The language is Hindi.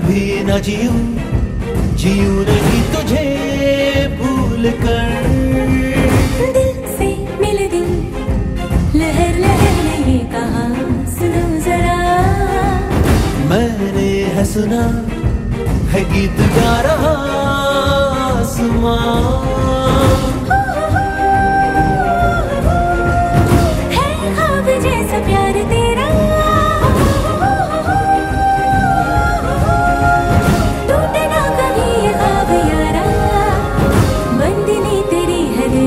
भी न जीऊं जीऊं नहीं तुझे भूल कर दिल से मिल दिल लहर लहर ने ये कहा सुनो जरा। मैंने है सुना है गीत गा रहा।